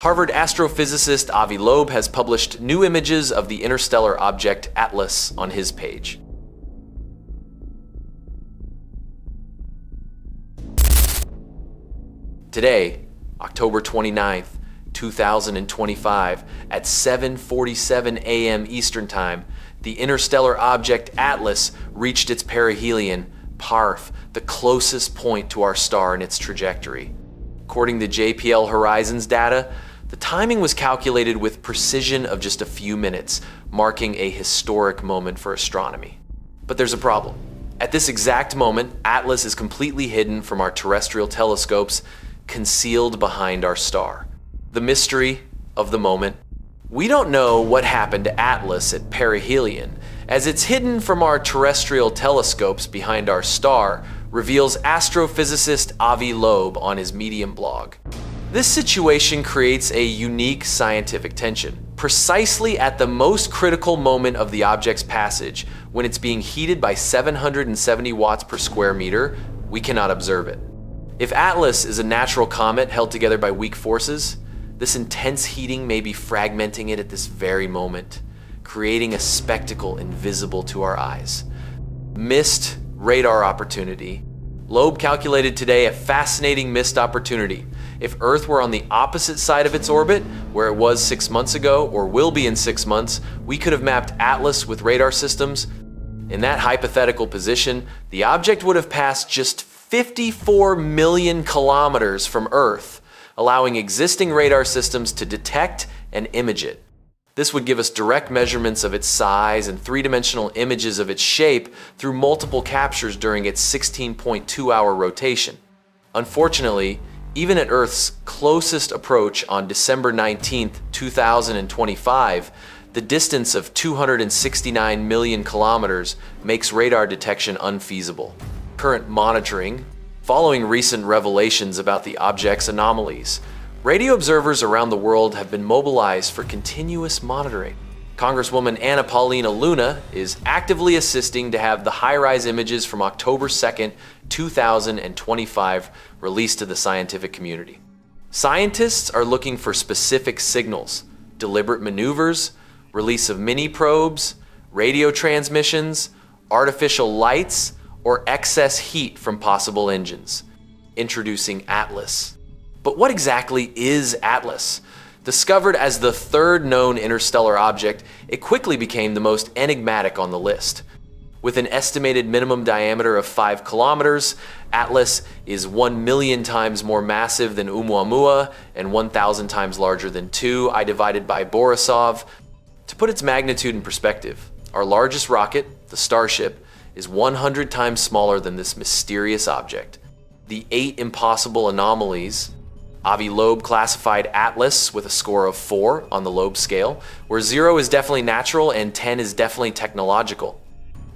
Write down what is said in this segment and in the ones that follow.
Harvard astrophysicist Avi Loeb has published new images of the interstellar object Atlas on his page. Today, October 29th, 2025, at 7:47 a.m. Eastern Time, the interstellar object Atlas reached its perihelion, Parf, the closest point to our star in its trajectory. According to JPL Horizons data, the timing was calculated with precision of just a few minutes, marking a historic moment for astronomy. But there's a problem. At this exact moment, Atlas is completely hidden from our terrestrial telescopes concealed behind our star. The mystery of the moment. We don't know what happened to Atlas at perihelion, as it's hidden from our terrestrial telescopes behind our star, reveals astrophysicist Avi Loeb on his Medium blog. This situation creates a unique scientific tension. Precisely at the most critical moment of the object's passage, when it's being heated by 770 watts per square meter, we cannot observe it. If Atlas is a natural comet held together by weak forces, this intense heating may be fragmenting it at this very moment, creating a spectacle invisible to our eyes. Missed radar opportunity. Loeb calculated today a fascinating missed opportunity. If Earth were on the opposite side of its orbit, where it was six months ago or will be in six months, we could have mapped Atlas with radar systems. In that hypothetical position, the object would have passed just 54 million kilometers from Earth, allowing existing radar systems to detect and image it. This would give us direct measurements of its size and three-dimensional images of its shape through multiple captures during its 16.2 hour rotation. Unfortunately, even at Earth's closest approach on December 19, 2025, the distance of 269 million kilometers makes radar detection unfeasible current monitoring following recent revelations about the object's anomalies. Radio observers around the world have been mobilized for continuous monitoring. Congresswoman Anna Paulina Luna is actively assisting to have the HiRISE images from October 2nd, 2025 released to the scientific community. Scientists are looking for specific signals, deliberate maneuvers, release of mini probes, radio transmissions, artificial lights, or excess heat from possible engines. Introducing Atlas. But what exactly is Atlas? Discovered as the third known interstellar object, it quickly became the most enigmatic on the list. With an estimated minimum diameter of 5 kilometers, Atlas is 1 million times more massive than Oumuamua and 1,000 times larger than 2 I divided by Borisov. To put its magnitude in perspective, our largest rocket, the Starship, is 100 times smaller than this mysterious object. The eight impossible anomalies Avi Loeb classified Atlas with a score of 4 on the Loeb scale, where 0 is definitely natural and 10 is definitely technological.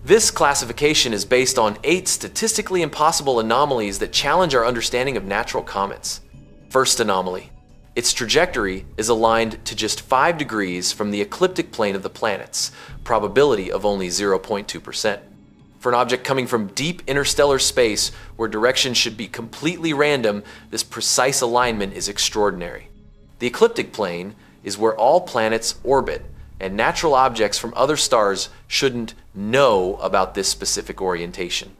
This classification is based on eight statistically impossible anomalies that challenge our understanding of natural comets. First anomaly. Its trajectory is aligned to just 5 degrees from the ecliptic plane of the planets, probability of only 0.2%. For an object coming from deep interstellar space where direction should be completely random, this precise alignment is extraordinary. The ecliptic plane is where all planets orbit, and natural objects from other stars shouldn't know about this specific orientation.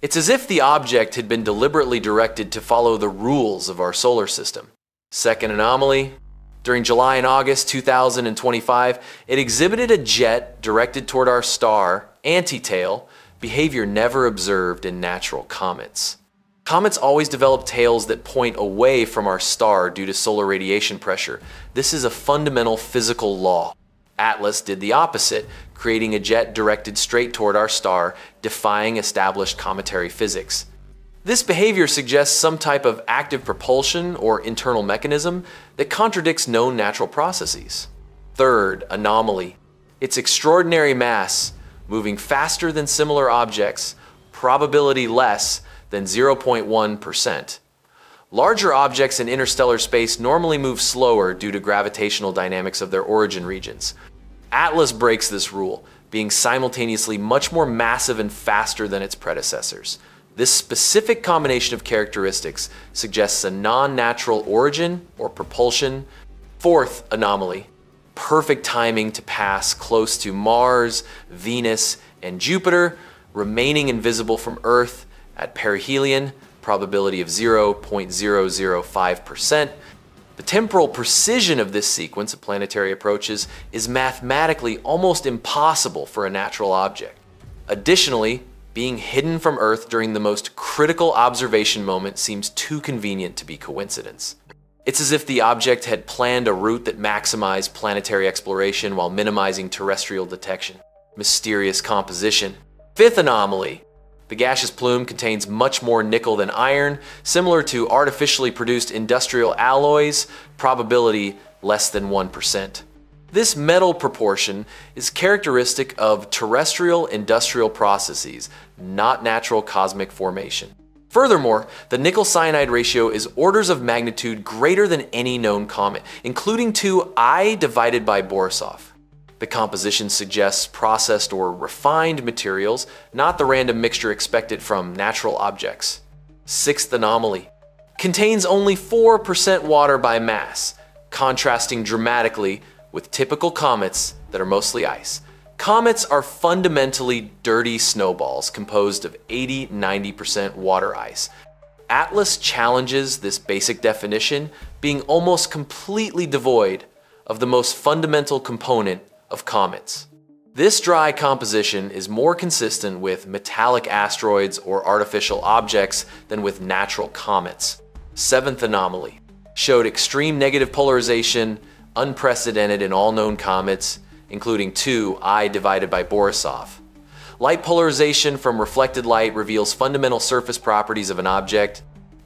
It's as if the object had been deliberately directed to follow the rules of our solar system. Second anomaly, during July and August 2025, it exhibited a jet directed toward our star, Antitail, behavior never observed in natural comets. Comets always develop tails that point away from our star due to solar radiation pressure. This is a fundamental physical law. Atlas did the opposite, creating a jet directed straight toward our star, defying established cometary physics. This behavior suggests some type of active propulsion or internal mechanism that contradicts known natural processes. Third, anomaly. Its extraordinary mass moving faster than similar objects, probability less than 0.1%. Larger objects in interstellar space normally move slower due to gravitational dynamics of their origin regions. Atlas breaks this rule, being simultaneously much more massive and faster than its predecessors. This specific combination of characteristics suggests a non-natural origin or propulsion Fourth anomaly perfect timing to pass close to Mars, Venus, and Jupiter, remaining invisible from Earth at perihelion, probability of 0.005%. The temporal precision of this sequence of planetary approaches is mathematically almost impossible for a natural object. Additionally, being hidden from Earth during the most critical observation moment seems too convenient to be coincidence. It's as if the object had planned a route that maximized planetary exploration while minimizing terrestrial detection. Mysterious composition. Fifth anomaly. The gaseous plume contains much more nickel than iron, similar to artificially produced industrial alloys, probability less than 1%. This metal proportion is characteristic of terrestrial industrial processes, not natural cosmic formation. Furthermore, the nickel cyanide ratio is orders of magnitude greater than any known comet, including 2I divided by Borisov. The composition suggests processed or refined materials, not the random mixture expected from natural objects. Sixth anomaly. Contains only 4% water by mass, contrasting dramatically with typical comets that are mostly ice. Comets are fundamentally dirty snowballs composed of 80-90% water ice. Atlas challenges this basic definition, being almost completely devoid of the most fundamental component of comets. This dry composition is more consistent with metallic asteroids or artificial objects than with natural comets. Seventh anomaly showed extreme negative polarization, unprecedented in all known comets, including two I divided by Borisov. Light polarization from reflected light reveals fundamental surface properties of an object.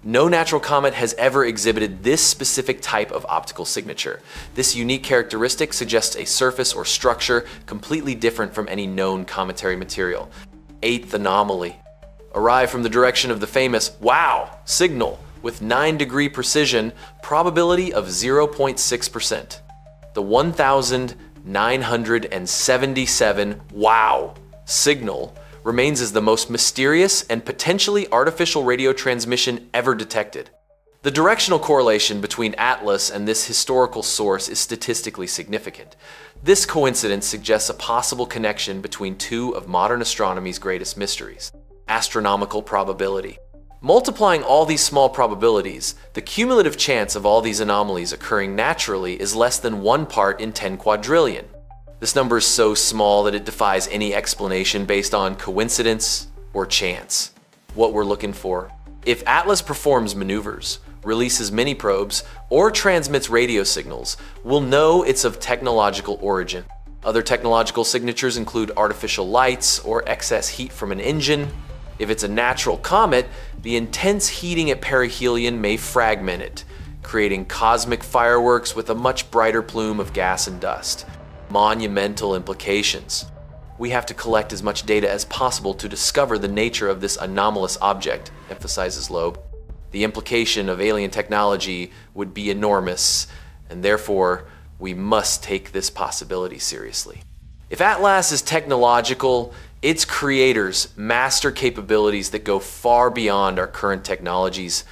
No natural comet has ever exhibited this specific type of optical signature. This unique characteristic suggests a surface or structure completely different from any known cometary material. Eighth anomaly. Arrive from the direction of the famous WOW signal with 9 degree precision, probability of 0.6%. The 1977 wow signal remains as the most mysterious and potentially artificial radio transmission ever detected. The directional correlation between Atlas and this historical source is statistically significant. This coincidence suggests a possible connection between two of modern astronomy's greatest mysteries astronomical probability. Multiplying all these small probabilities, the cumulative chance of all these anomalies occurring naturally is less than one part in 10 quadrillion. This number is so small that it defies any explanation based on coincidence or chance. What we're looking for. If Atlas performs maneuvers, releases mini probes, or transmits radio signals, we'll know it's of technological origin. Other technological signatures include artificial lights or excess heat from an engine, if it's a natural comet, the intense heating at perihelion may fragment it, creating cosmic fireworks with a much brighter plume of gas and dust. Monumental implications. We have to collect as much data as possible to discover the nature of this anomalous object, emphasizes Loeb. The implication of alien technology would be enormous, and therefore, we must take this possibility seriously. If Atlas is technological, its creators master capabilities that go far beyond our current technologies